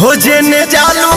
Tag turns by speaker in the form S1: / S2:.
S1: हो जेने जालू